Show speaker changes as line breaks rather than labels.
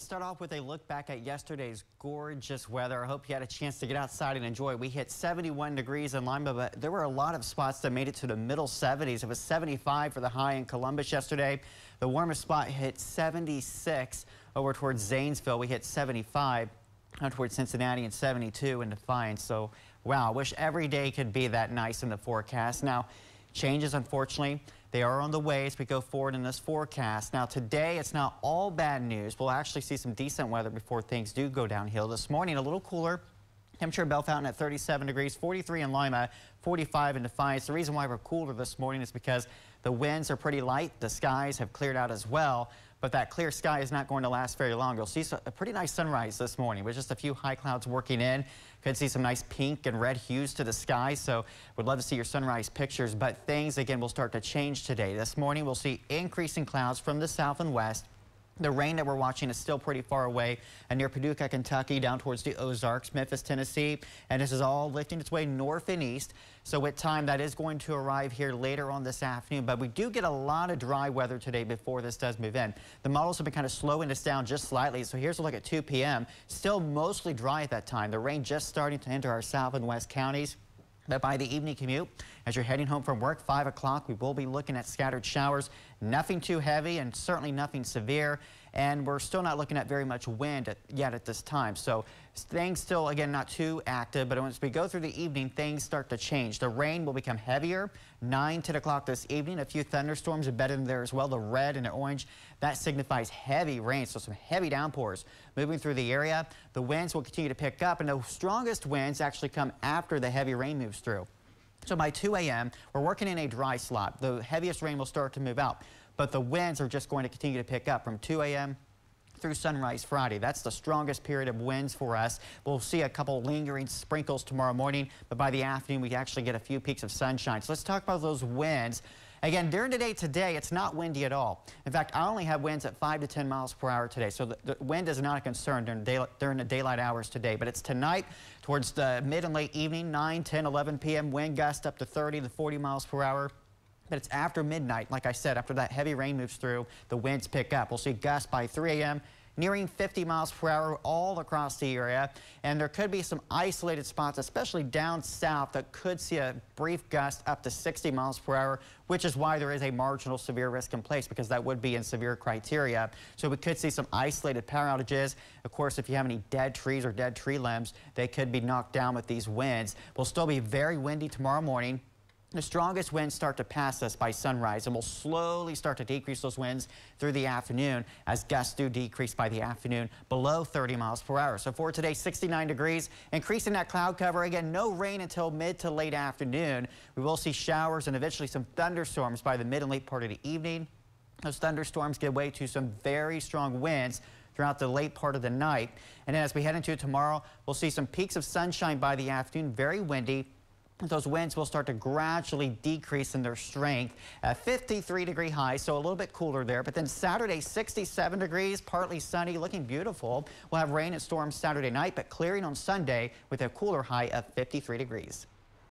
Let's start off with a look back at yesterday's gorgeous weather. I hope you had a chance to get outside and enjoy. We hit 71 degrees in Lima, but there were a lot of spots that made it to the middle 70s. It was 75 for the high in Columbus yesterday. The warmest spot hit 76 over towards Zanesville. We hit 75 out towards Cincinnati and 72 in Defiance. So, wow, I wish every day could be that nice in the forecast. Now, changes, unfortunately. They are on the way as we go forward in this forecast. Now today, it's not all bad news. We'll actually see some decent weather before things do go downhill. This morning, a little cooler. Temperature in Bellefontaine at 37 degrees, 43 in Lima, 45 in Defiance. The reason why we're cooler this morning is because the winds are pretty light. The skies have cleared out as well. But that clear sky is not going to last very long. You'll see a pretty nice sunrise this morning with just a few high clouds working in. Could see some nice pink and red hues to the sky. So would love to see your sunrise pictures. But things, again, will start to change today. This morning, we'll see increasing clouds from the south and west. The rain that we're watching is still pretty far away and near Paducah, Kentucky, down towards the Ozarks, Memphis, Tennessee. And this is all lifting its way north and east. So with time, that is going to arrive here later on this afternoon. But we do get a lot of dry weather today before this does move in. The models have been kind of slowing this down just slightly. So here's a look at 2 p.m. Still mostly dry at that time. The rain just starting to enter our south and west counties. But by the evening commute, as you're heading home from work, 5 o'clock, we will be looking at scattered showers. Nothing too heavy and certainly nothing severe. And we're still not looking at very much wind at, yet at this time. So things still, again, not too active. But once we go through the evening, things start to change. The rain will become heavier. 9, 10 o'clock this evening. A few thunderstorms embedded in there as well. The red and the orange, that signifies heavy rain. So some heavy downpours moving through the area. The winds will continue to pick up. And the strongest winds actually come after the heavy rain moves through. So by 2 a.m., we're working in a dry slot. The heaviest rain will start to move out, but the winds are just going to continue to pick up from 2 a.m. through sunrise Friday. That's the strongest period of winds for us. We'll see a couple lingering sprinkles tomorrow morning, but by the afternoon, we actually get a few peaks of sunshine. So let's talk about those winds. Again, during the day today, it's not windy at all. In fact, I only have winds at 5 to 10 miles per hour today, so the, the wind is not a concern during, day, during the daylight hours today. But it's tonight towards the mid and late evening, 9, 10, 11 p.m., wind gust up to 30 to 40 miles per hour. But it's after midnight, like I said, after that heavy rain moves through, the winds pick up. We'll see gusts by 3 a.m nearing 50 miles per hour all across the area. And there could be some isolated spots, especially down south, that could see a brief gust up to 60 miles per hour, which is why there is a marginal severe risk in place because that would be in severe criteria. So we could see some isolated power outages. Of course, if you have any dead trees or dead tree limbs, they could be knocked down with these winds. We'll still be very windy tomorrow morning. The strongest winds start to pass us by sunrise and will slowly start to decrease those winds through the afternoon as gusts do decrease by the afternoon below 30 miles per hour. So for today, 69 degrees, increasing that cloud cover. Again, no rain until mid to late afternoon. We will see showers and eventually some thunderstorms by the mid and late part of the evening. Those thunderstorms give way to some very strong winds throughout the late part of the night. And as we head into tomorrow, we'll see some peaks of sunshine by the afternoon, very windy those winds will start to gradually decrease in their strength. 53 degree high, so a little bit cooler there. But then Saturday, 67 degrees, partly sunny, looking beautiful. We'll have rain and storms Saturday night, but clearing on Sunday with a cooler high of 53 degrees.